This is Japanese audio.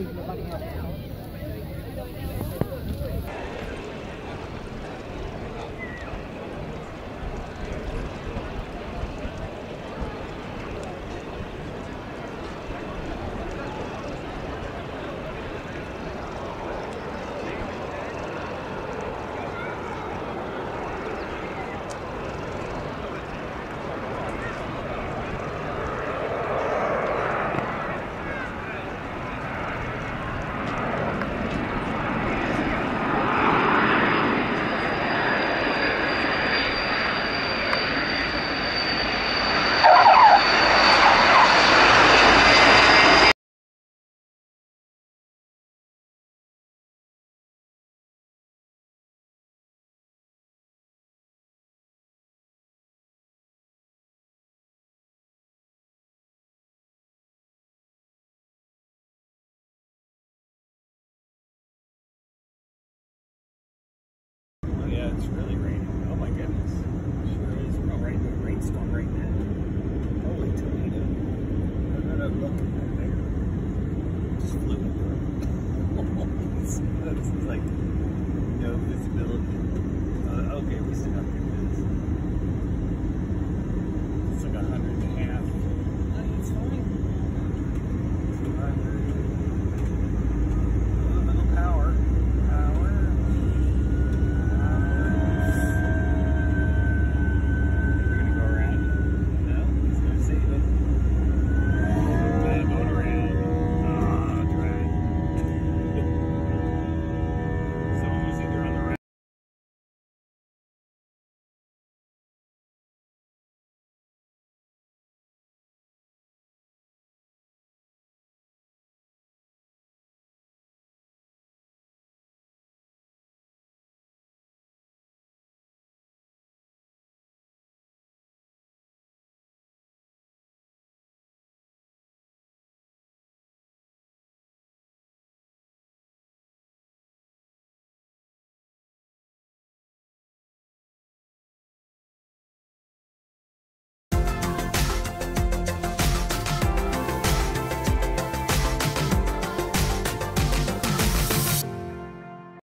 というのがあります。it's like